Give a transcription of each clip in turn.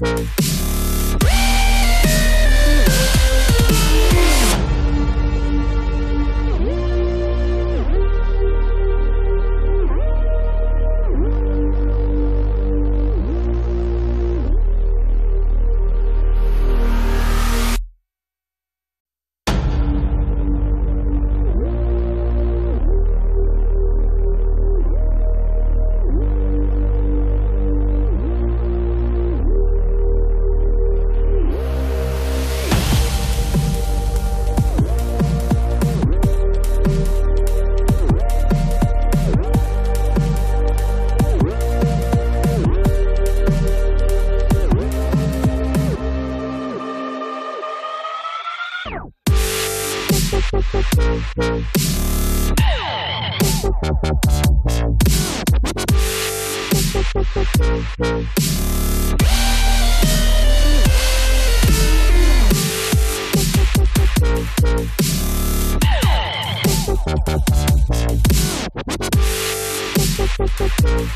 Thank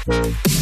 Thank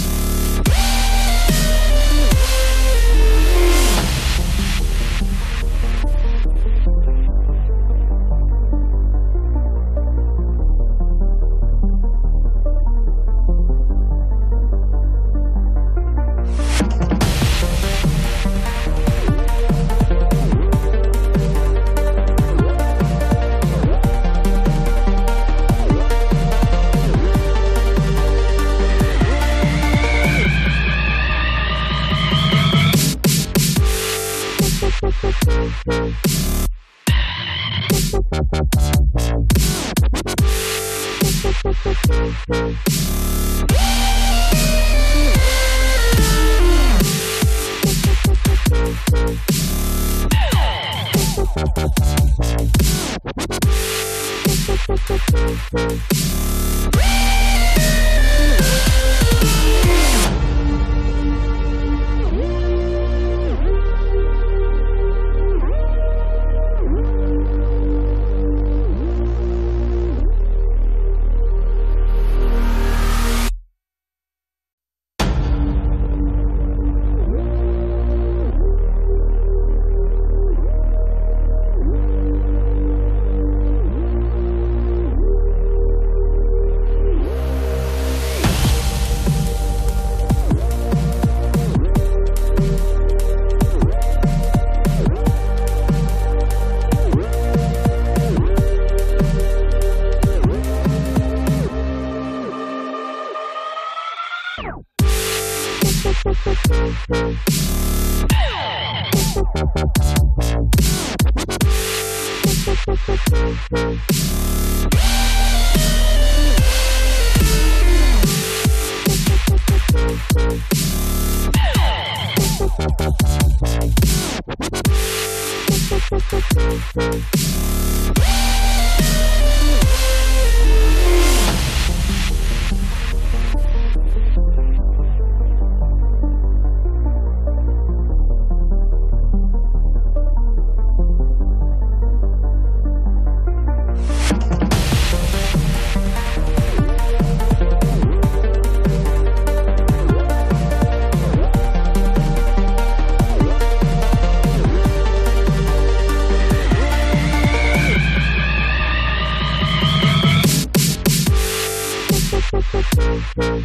Thank Thank Woo!